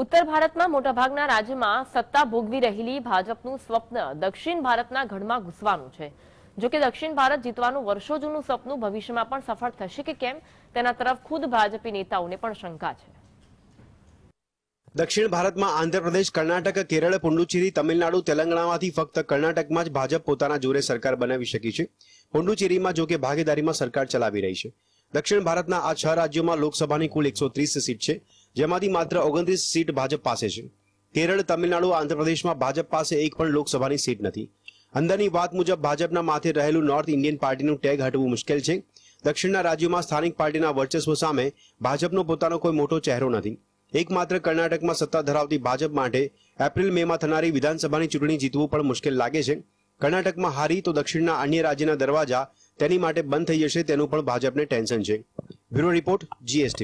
ઉત્તર ભારતમાં મોટાભાગના રાજ્યમાં સત્તા ભોગવી રહેલી ભાજપનું સ્વપ્ન દક્ષિણ ભારતના ગઢમાં ઘૂસવાનું છે. જોકે દક્ષિણ ભારત જીતવાનું વર્ષો જૂનું સપનું ભવિષ્યમાં પણ સફળ થશે કે કેમ, તેના તરફ ખુદ ભાજપી નેતાઓને પણ શંકા છે. દક્ષિણ ભારતમાં આંધ્રપ્રદેશ, કર્ણાટક, કેરળ, પુંડુચેરી, તમિલનાડુ, તેલંગાણામાંથી ફક્ત કર્ણાટકમાં જ ભાજપ પોતાના જોરે સરકાર બનાવી શકી છે. પુંડુચેરીમાં જો કે ભાગીદારીમાં સરકાર ચલાવી રહી છે. દક્ષિણ ભારતના આ છ રાજ્યોમાં લોકસભાની કુલ એકસો ત્રીસ સીટ છે. જેમાંથી માત્ર ઓગણત્રીસ સીટ ભાજપ પાસે છે. કેરળ, તમિલનાડુ, આંધ્રપ્રદેશમાં ભાજપ પાસે એક પણ લોકસભાની સીટ નથી. અંદરની વાત મુજબ ભાજપના માથે રહેલું નોર્થ ઇન્ડિયન પાર્ટીનું ટેગ હટવું મુશ્કેલ છે. દક્ષિણના રાજ્યોમાં સ્થાનિક પાર્ટીના વર્ચસ્વ સામે ભાજપનો પોતાનો કોઈ મોટો ચહેરો નથી. એકમાત્ર કર્ણાટકમાં સત્તા ધરાવતી ભાજપ માટે એપ્રિલ મેમાં થનારી વિધાનસભાની ચૂંટણી જીતવું પણ મુશ્કેલ લાગે છે. કર્ણાટકમાં હારી તો દક્ષિણના અન્ય રાજ્યના દરવાજા તેની માટે બંધ થઈ જશે તેનું પણ ભાજપને ટેન્શન છે. Bureau report GST